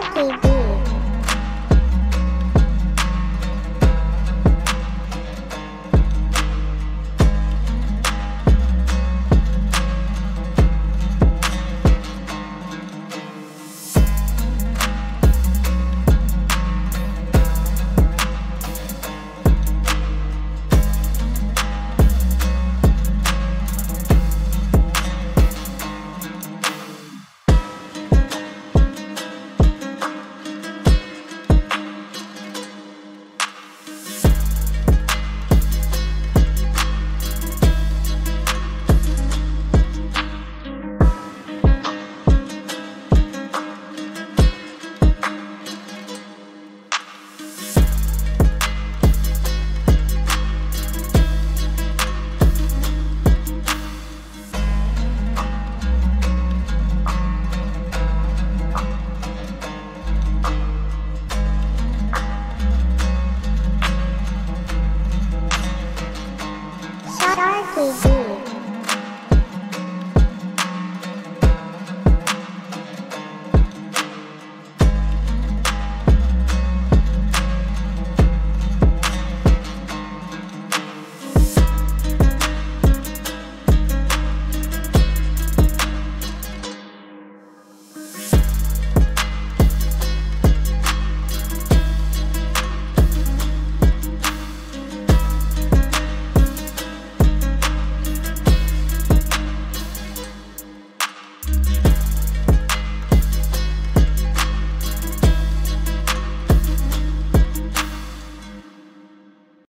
could do. Star I.